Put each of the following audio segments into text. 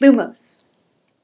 Lumos.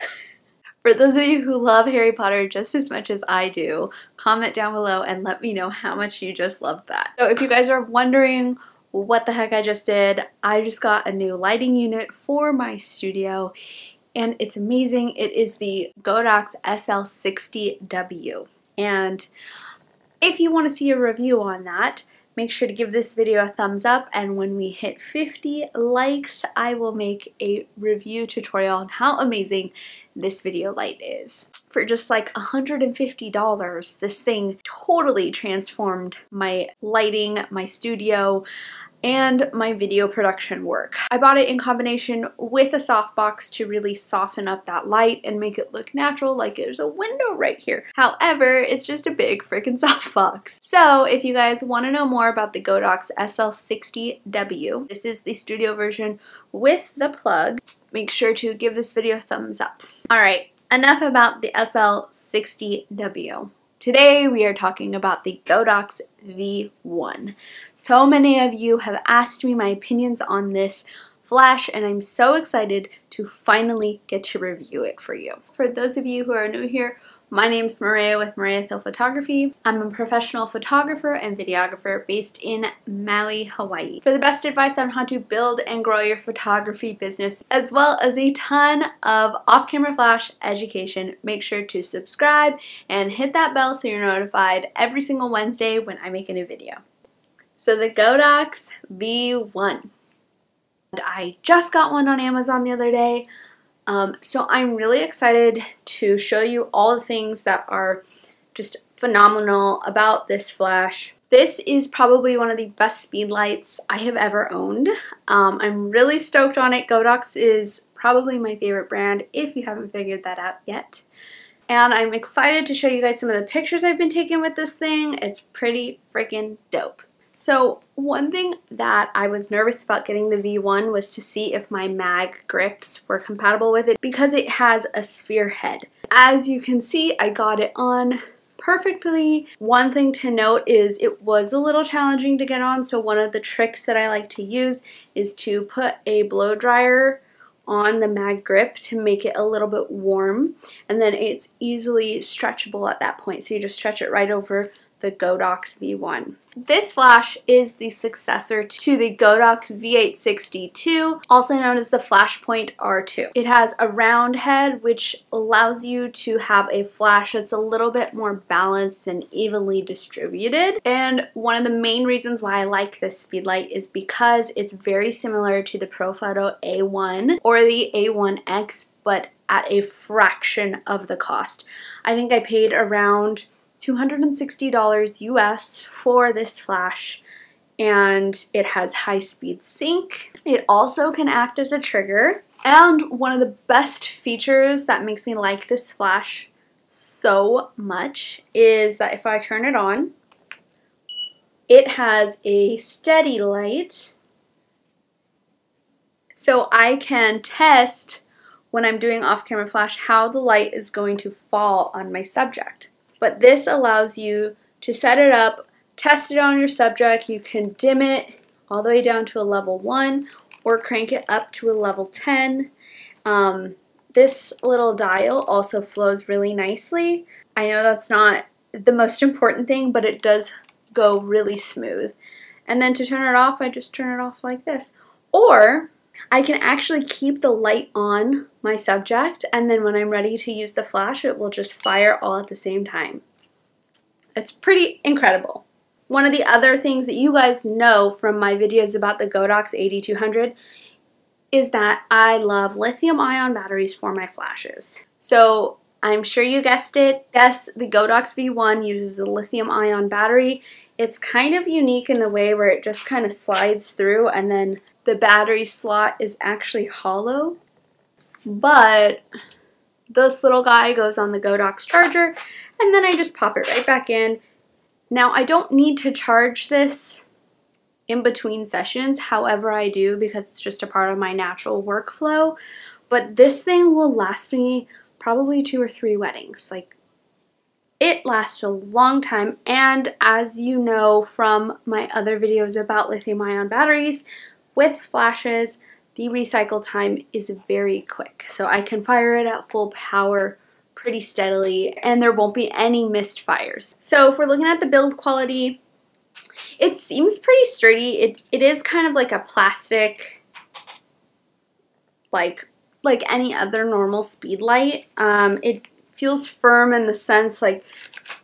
For those of you who love Harry Potter just as much as I do, comment down below and let me know how much you just loved that. So if you guys are wondering what the heck I just did, I just got a new lighting unit for my studio and it's amazing. It is the Godox SL60W and if you want to see a review on that, make sure to give this video a thumbs up and when we hit 50 likes, I will make a review tutorial on how amazing this video light is. For just like $150, this thing totally transformed my lighting, my studio, and my video production work. I bought it in combination with a softbox to really soften up that light and make it look natural like there's a window right here. However, it's just a big freaking softbox. So if you guys want to know more about the Godox SL60W, this is the studio version with the plug. Make sure to give this video a thumbs up. Alright, enough about the SL60W. Today we are talking about the Godox V1. So many of you have asked me my opinions on this flash and I'm so excited to finally get to review it for you. For those of you who are new here, my name is Moorea with Moorea Thill Photography. I'm a professional photographer and videographer based in Maui, Hawaii. For the best advice on how to build and grow your photography business, as well as a ton of off-camera flash education, make sure to subscribe and hit that bell so you're notified every single Wednesday when I make a new video. So the Godox V1. I just got one on Amazon the other day. Um, so I'm really excited to show you all the things that are just phenomenal about this flash. This is probably one of the best speed lights I have ever owned. Um, I'm really stoked on it. Godox is probably my favorite brand if you haven't figured that out yet. And I'm excited to show you guys some of the pictures I've been taking with this thing. It's pretty freaking dope. So one thing that I was nervous about getting the V1 was to see if my MagGrips were compatible with it because it has a sphere head. As you can see, I got it on perfectly. One thing to note is it was a little challenging to get on, so one of the tricks that I like to use is to put a blow dryer on the MagGrip to make it a little bit warm and then it's easily stretchable at that point so you just stretch it right over the Godox V1. This flash is the successor to the Godox V860II, also known as the Flashpoint R2. It has a round head which allows you to have a flash that's a little bit more balanced and evenly distributed. And one of the main reasons why I like this speedlight is because it's very similar to the Profoto A1 or the A1X but at a fraction of the cost. I think I paid around $260 US for this flash and it has high speed sync. It also can act as a trigger and one of the best features that makes me like this flash so much is that if I turn it on, it has a steady light so I can test when I'm doing off-camera flash how the light is going to fall on my subject. But this allows you to set it up, test it on your subject. You can dim it all the way down to a level 1 or crank it up to a level 10. Um, this little dial also flows really nicely. I know that's not the most important thing, but it does go really smooth. And then to turn it off, I just turn it off like this. Or I can actually keep the light on my subject and then when I'm ready to use the flash it will just fire all at the same time. It's pretty incredible. One of the other things that you guys know from my videos about the Godox AD200 is that I love lithium ion batteries for my flashes. So I'm sure you guessed it. Yes, the Godox V1 uses the lithium ion battery. It's kind of unique in the way where it just kind of slides through and then the battery slot is actually hollow, but this little guy goes on the Godox charger, and then I just pop it right back in. Now, I don't need to charge this in between sessions, however I do, because it's just a part of my natural workflow, but this thing will last me probably two or three weddings. Like, it lasts a long time, and as you know from my other videos about lithium ion batteries, with flashes, the recycle time is very quick. So I can fire it at full power pretty steadily and there won't be any missed fires. So if we're looking at the build quality, it seems pretty sturdy. It, it is kind of like a plastic, like, like any other normal speed light. Um, it feels firm in the sense like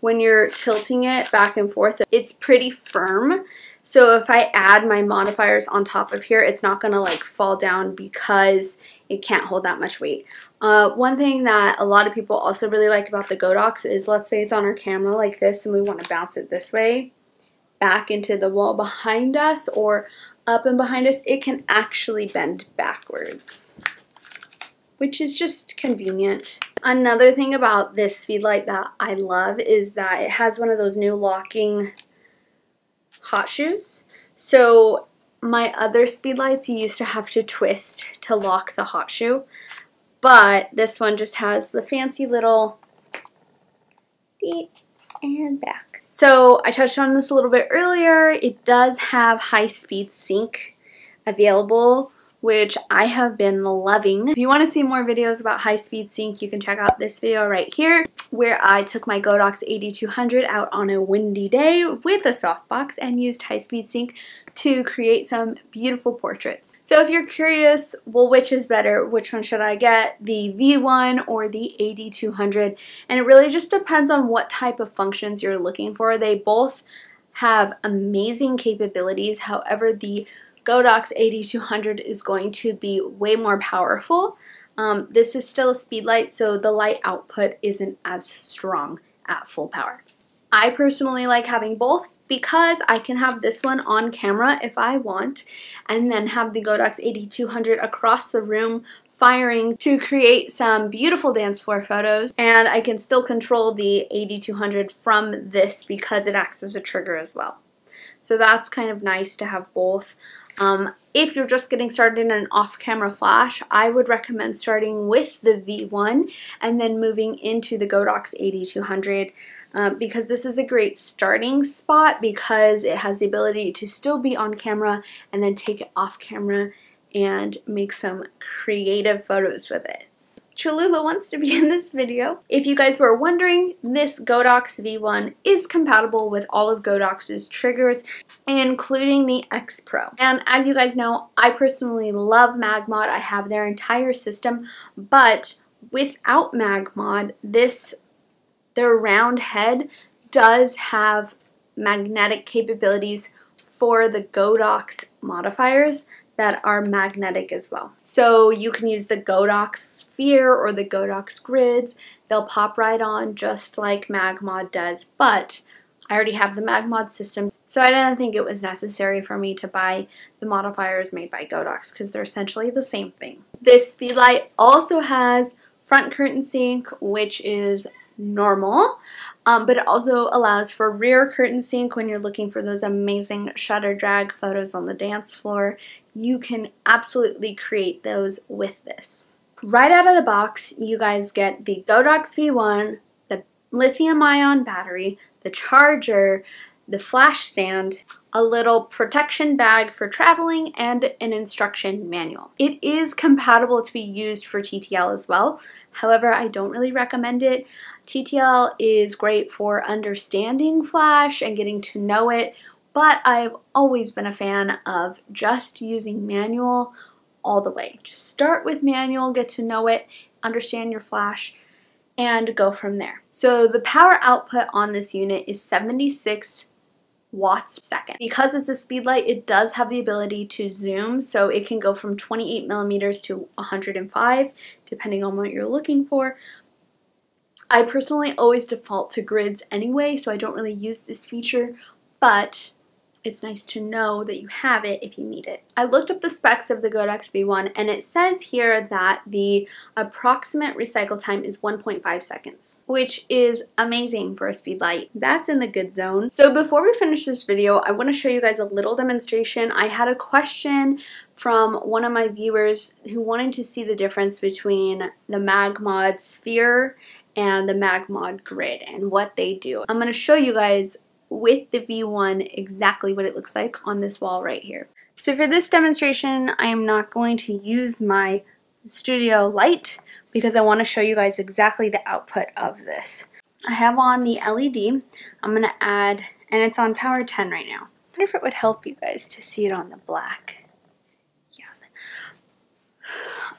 when you're tilting it back and forth, it's pretty firm. So if I add my modifiers on top of here, it's not to like fall down because it can't hold that much weight. Uh, one thing that a lot of people also really like about the Godox is let's say it's on our camera like this and we want to bounce it this way back into the wall behind us or up and behind us, it can actually bend backwards, which is just convenient. Another thing about this speed light that I love is that it has one of those new locking hot shoes. So my other speed lights you used to have to twist to lock the hot shoe, but this one just has the fancy little and back. So I touched on this a little bit earlier. It does have high-speed sync available which I have been loving. If you want to see more videos about high-speed sync, you can check out this video right here where I took my Godox AD200 out on a windy day with a softbox and used high-speed sync to create some beautiful portraits. So if you're curious, well, which is better? Which one should I get? The V1 or the AD200? And it really just depends on what type of functions you're looking for. They both have amazing capabilities. However, the Godox AD200 is going to be way more powerful. Um, this is still a speed light, so the light output isn't as strong at full power. I personally like having both because I can have this one on camera if I want and then have the Godox AD200 across the room firing to create some beautiful dance floor photos and I can still control the AD200 from this because it acts as a trigger as well. So that's kind of nice to have both. Um, if you're just getting started in an off-camera flash, I would recommend starting with the V1 and then moving into the Godox AD200 uh, because this is a great starting spot because it has the ability to still be on camera and then take it off camera and make some creative photos with it. Cholula wants to be in this video. If you guys were wondering, this Godox V1 is compatible with all of Godox's triggers, including the X Pro. And as you guys know, I personally love MagMod. I have their entire system, but without MagMod, this, their round head does have magnetic capabilities for the Godox modifiers that are magnetic as well. So you can use the Godox sphere or the Godox grids. They'll pop right on just like MagMod does, but I already have the MagMod system, so I didn't think it was necessary for me to buy the modifiers made by Godox because they're essentially the same thing. This speedlight also has front curtain sync, which is normal, um, but it also allows for rear curtain sync when you're looking for those amazing shutter drag photos on the dance floor. You can absolutely create those with this. Right out of the box, you guys get the Godox V1, the lithium ion battery, the charger, the flash stand, a little protection bag for traveling, and an instruction manual. It is compatible to be used for TTL as well. However, I don't really recommend it. TTL is great for understanding Flash and getting to know it, but I've always been a fan of just using manual all the way. Just start with manual, get to know it, understand your Flash, and go from there. So the power output on this unit is 76 watts per second. Because it's a speed light, it does have the ability to zoom, so it can go from 28 millimeters to 105, depending on what you're looking for. I personally always default to grids anyway, so I don't really use this feature, but it's nice to know that you have it if you need it. I looked up the specs of the Godox V1 and it says here that the approximate recycle time is 1.5 seconds, which is amazing for a speed light. That's in the good zone. So before we finish this video, I want to show you guys a little demonstration. I had a question from one of my viewers who wanted to see the difference between the MagMod Sphere and the MagMod Grid and what they do. I'm going to show you guys with the V1 exactly what it looks like on this wall right here. So for this demonstration, I am not going to use my studio light because I want to show you guys exactly the output of this. I have on the LED. I'm going to add, and it's on power 10 right now. I wonder if it would help you guys to see it on the black. Yeah.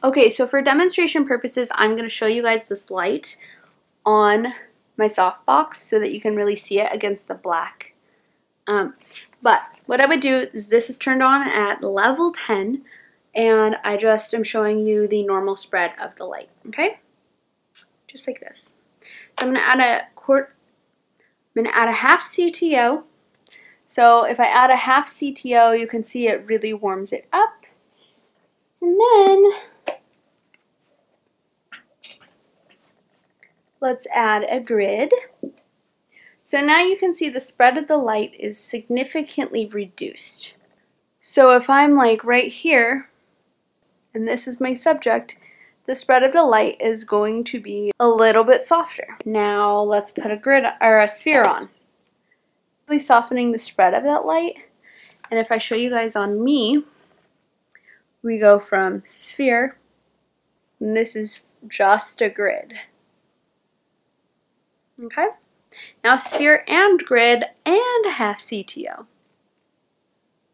Okay, so for demonstration purposes, I'm going to show you guys this light on my softbox so that you can really see it against the black. Um, but what I would do is this is turned on at level 10 and I just am showing you the normal spread of the light, okay? Just like this. So I'm to add a quart, I'm to add a half CTO. So if I add a half CTO, you can see it really warms it up. And then let's add a grid. So now you can see the spread of the light is significantly reduced. So if I'm like right here, and this is my subject, the spread of the light is going to be a little bit softer. Now let's put a grid or a sphere on. Really softening the spread of that light. And if I show you guys on me, we go from sphere, and this is just a grid. Okay? Now sphere and grid and half CTO.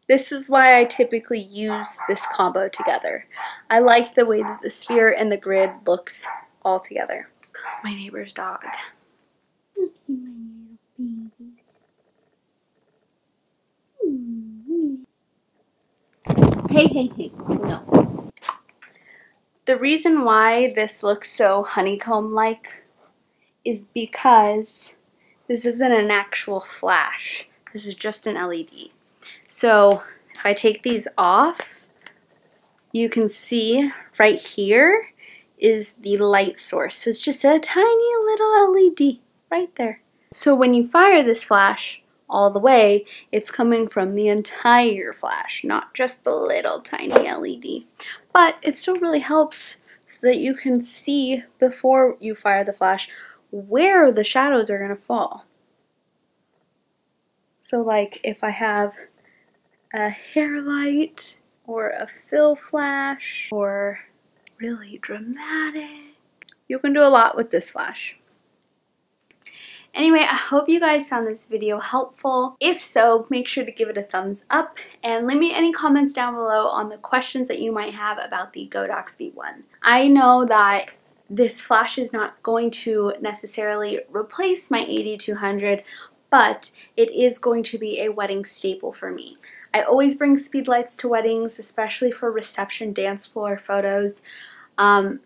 This is why I typically use this combo together. I like the way that the sphere and the grid looks all together. My neighbor's dog. Look at my little babies. Hmm. Hey, hey, hey. No. The reason why this looks so honeycomb-like is because this isn't an actual flash. This is just an LED. So if I take these off, you can see right here is the light source. So it's just a tiny little LED right there. So when you fire this flash all the way, it's coming from the entire flash, not just the little tiny LED. But it still really helps so that you can see before you fire the flash where the shadows are going to fall. So like if I have a hair light or a fill flash or really dramatic. You can do a lot with this flash. Anyway, I hope you guys found this video helpful. If so, make sure to give it a thumbs up and leave me any comments down below on the questions that you might have about the Godox V1. I know that this flash is not going to necessarily replace my AD200, but it is going to be a wedding staple for me. I always bring speed lights to weddings, especially for reception dance floor photos. Um,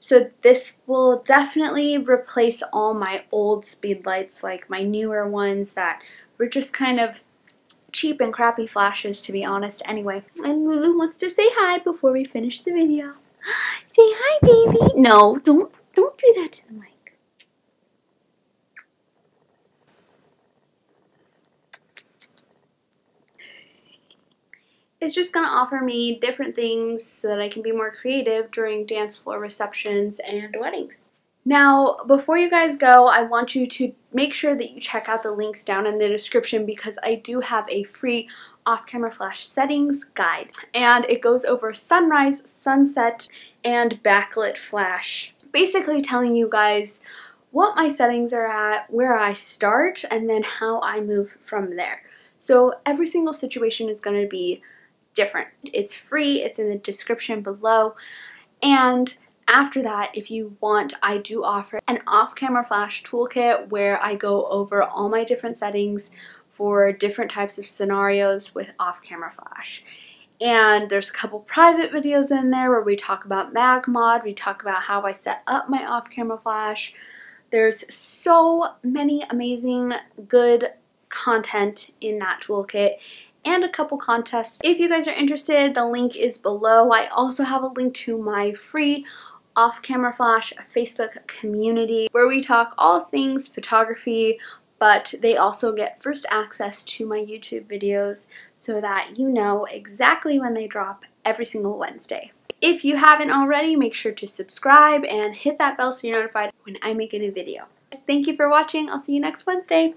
so this will definitely replace all my old speed lights, like my newer ones that were just kind of cheap and crappy flashes, to be honest, anyway. And Lulu wants to say hi before we finish the video. say hi, baby. No, don't, don't do that to the mic. it's just going to offer me different things so that I can be more creative during dance floor receptions and weddings. Now, before you guys go, I want you to make sure that you check out the links down in the description because I do have a free off-camera flash settings guide and it goes over sunrise, sunset, and backlit flash. Basically telling you guys what my settings are at, where I start, and then how I move from there. So every single situation is going to be different. It's free, it's in the description below. And after that, if you want, I do offer an off-camera flash toolkit where I go over all my different settings for different types of scenarios with off-camera flash. And there's a couple private videos in there where we talk about MagMod, we talk about how I set up my off-camera flash. There's so many amazing good content in that toolkit and a couple contests. If you guys are interested, the link is below. I also have a link to my free off-camera flash Facebook community where we talk all things photography, but they also get first access to my YouTube videos so that you know exactly when they drop every single Wednesday. If you haven't already, make sure to subscribe and hit that bell so you're notified when I make a new video. Thank you for watching. I'll see you next Wednesday.